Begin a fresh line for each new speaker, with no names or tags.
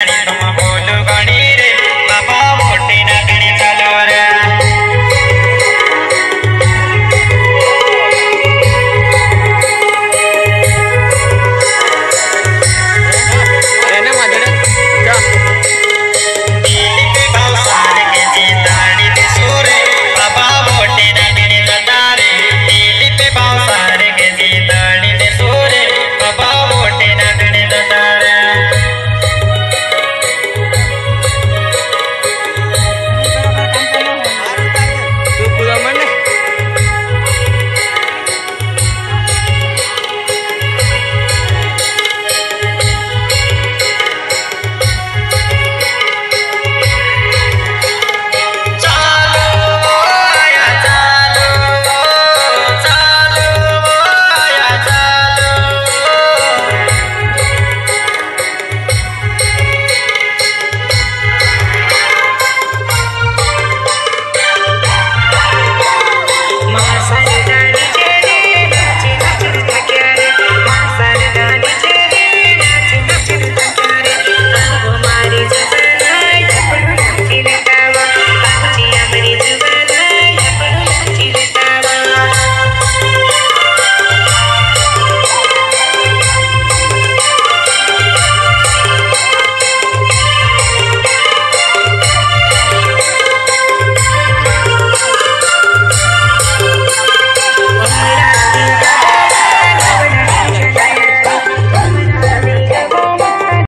Daddy,